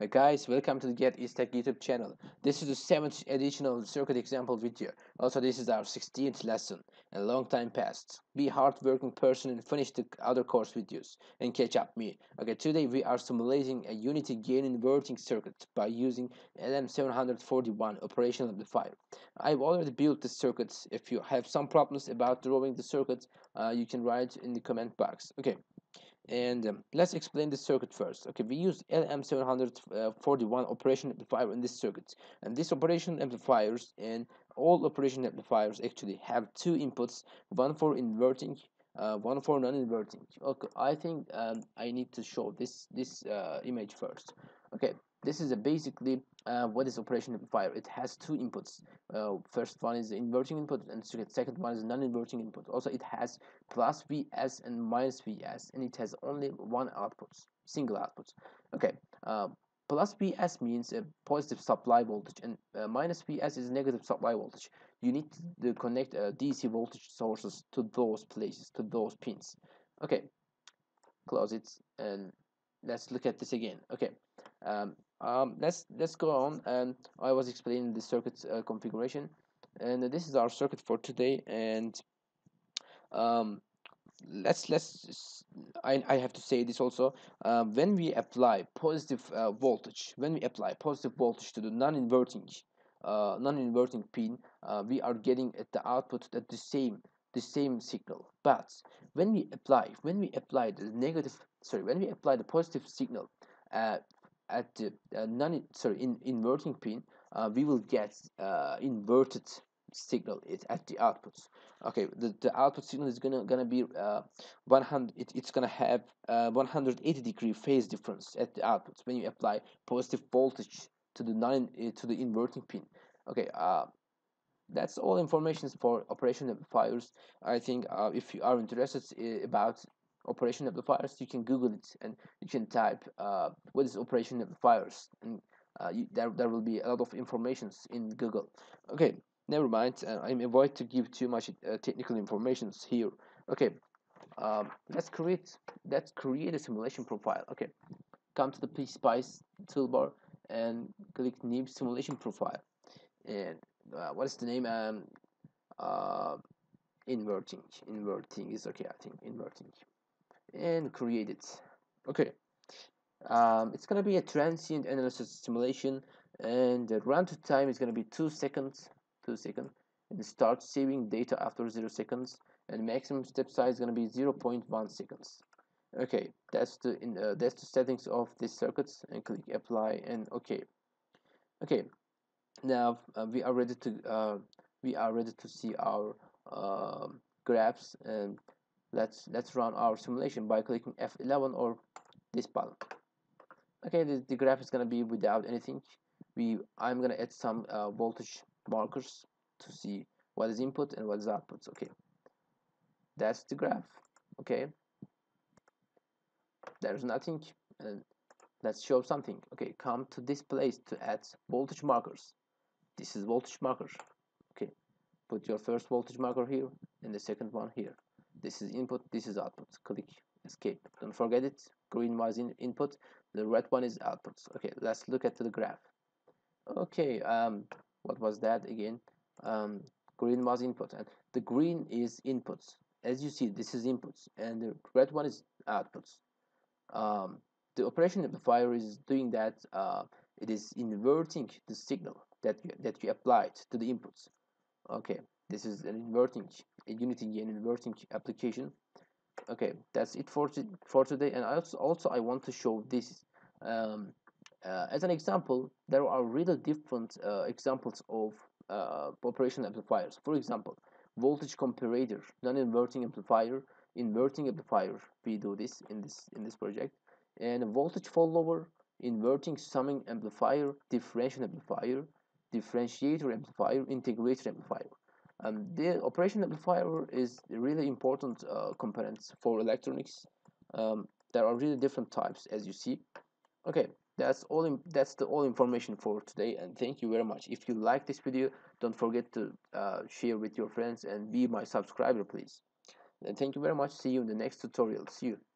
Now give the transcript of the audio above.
Hey guys, welcome to the Get Tech YouTube channel. This is the 7th edition of the circuit example video. Also, this is our 16th lesson. A long time passed. Be hard-working person and finish the other course videos and catch up me. Okay, today we are simulating a unity gain inverting circuit by using LM741 operational amplifier. I've already built the circuits. If you have some problems about drawing the circuit, uh, you can write in the comment box. Okay, and um, let's explain the circuit first. Okay we use LM741 operation amplifier in this circuit. And these operation amplifiers and all operation amplifiers actually have two inputs one for inverting uh, one for non-inverting. Okay I think um, I need to show this this uh, image first. Okay this is basically uh, what is operation amplifier it has two inputs. Uh, first one is inverting input and second one is non-inverting input. Also it has plus vs and minus vs and it has only one output single output. Okay uh, plus vs means a positive supply voltage and uh, minus vs is negative supply voltage. You need to connect uh, dc voltage sources to those places to those pins. Okay close it and let's look at this again. Okay um, um, let's let's go on and I was explaining the circuit uh, configuration and this is our circuit for today and um, let's let's I, I have to say this also uh, when we apply positive uh, voltage when we apply positive voltage to the non-inverting uh, non-inverting pin uh, we are getting at the output at the same the same signal. But when we apply when we apply the negative sorry when we apply the positive signal uh, at the uh, non sorry in inverting pin uh, we will get uh, inverted signal it at the outputs okay the, the output signal is gonna gonna be uh, 100 it, it's gonna have uh, 180 degree phase difference at the outputs when you apply positive voltage to the non uh, to the inverting pin. Okay uh that's all information for operation amplifiers i think uh, if you are interested uh, about operation amplifiers you can google it and you can type uh, what is operation amplifiers and uh, you, there, there will be a lot of informations in google. Okay never mind. Uh, i'm avoid to give too much uh, technical informations here. Okay um, let's create let's create a simulation profile. Okay come to the PSpice toolbar and click new simulation profile. And uh, what is the name? Um, uh, inverting inverting is okay I think inverting and create it. Okay. Um, it's gonna be a transient analysis simulation and the runtime time is gonna be two seconds two seconds and start saving data after zero seconds and maximum step size is gonna be 0.1 seconds. Okay that's the in uh, that's the settings of this circuits and click apply and okay. Okay now uh, we are ready to uh, we are ready to see our um, graphs and let's let's run our simulation by clicking F11 or this button. Okay the, the graph is gonna be without anything. We I'm gonna add some uh, voltage markers to see what is input and what is output okay? That's the graph okay? There's nothing and let's show something okay? Come to this place to add voltage markers. This is voltage marker okay? Put your first voltage marker here and the second one here this is input this is output. Click escape. Don't forget it. Green was in input. The red one is output. Okay let's look at the graph. Okay um what was that again? Um green was input. And the green is inputs as you see this is inputs and the red one is outputs um the operation amplifier is doing that uh, it is inverting the signal that you, that you applied to the inputs okay this is an inverting a unity gain inverting application. Okay that's it for for today. And also also I want to show this um, uh, as an example there are really different uh, examples of uh, operation amplifiers. For example voltage comparator non-inverting amplifier inverting amplifier. We do this in this in this project. And voltage follower inverting summing amplifier differential amplifier differentiator amplifier integrator amplifier um, the operation amplifier is really important uh, components for electronics. Um, there are really different types as you see. Okay that's all that's the all information for today and thank you very much. If you like this video don't forget to uh, share with your friends and be my subscriber please. And thank you very much. See you in the next tutorial. See you